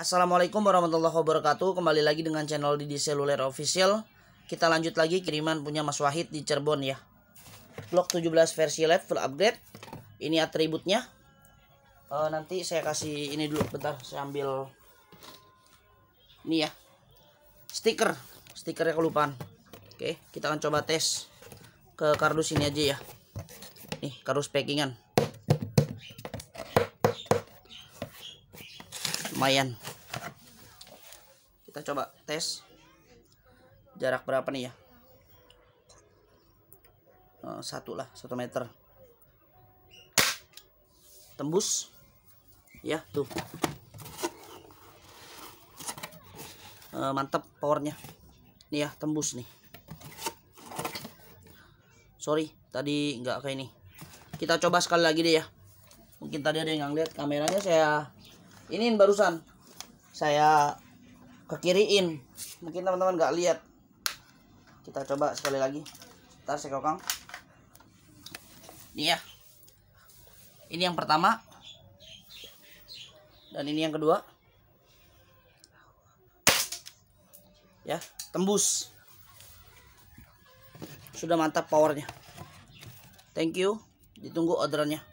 Assalamualaikum warahmatullahi wabarakatuh. Kembali lagi dengan channel Didi Seluler Official. Kita lanjut lagi kiriman punya Mas Wahid di Cirebon ya. Blok 17 versi live full upgrade. Ini atributnya. Eh, Nanti saya kasih ini dulu bentar Saya ambil Ini ya. Stiker. Stikernya kelupaan. Oke kita akan coba tes Ke kardus ini aja ya. Nih kardus packingan. Lumayan kita coba tes. Jarak berapa nih ya? Eh, satu lah satu meter. Tembus. Ya tuh. Eh, mantap powernya. Nih ya tembus nih. Sorry tadi nggak kayak ini. Kita coba sekali lagi deh ya. Mungkin tadi ada yang ngeliat kameranya saya ini barusan. Saya kekiriin. Mungkin teman-teman nggak lihat. Kita coba sekali lagi. Ntar saya kokang. Ini ya. Ini yang pertama. Dan ini yang kedua. Ya tembus. Sudah mantap powernya. Thank you. Ditunggu orderannya